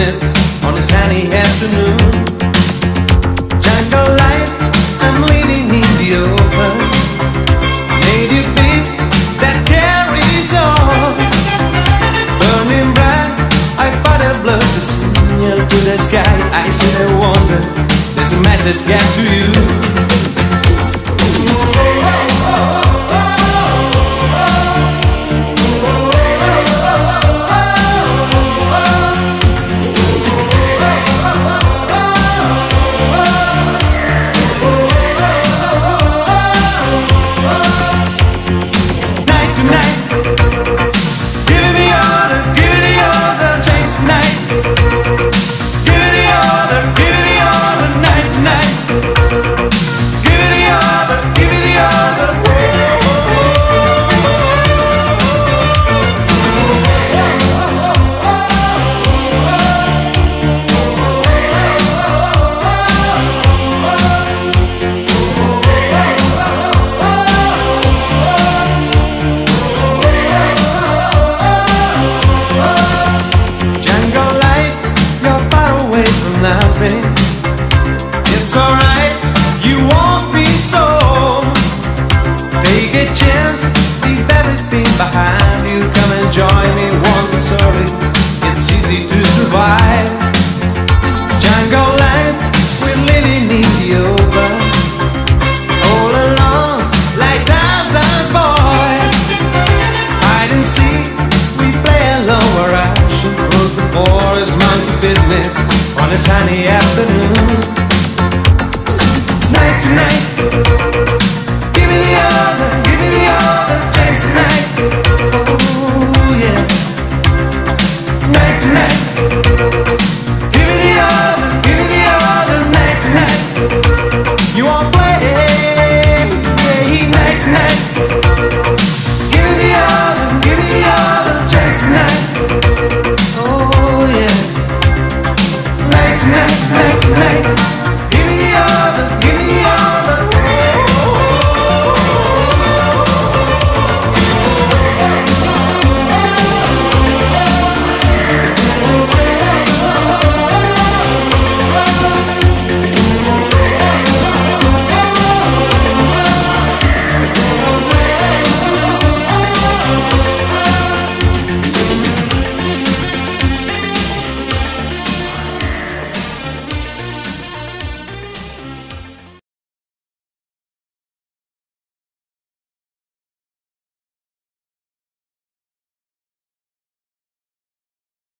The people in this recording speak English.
business on a sunny afternoon. Jungle life, I'm living in the open. Native beat that carries on. Burning bright, I fight a blood to signal to the sky. I see the wonder, there's a message get to you. Chance, leave everything behind you. Come and join me, one sorry. It's easy to survive. Jungle life, we're living in the open. All alone, like Tarzan's boy. Hide and seek, we play alone where I should close the forest monkey business on a sunny afternoon.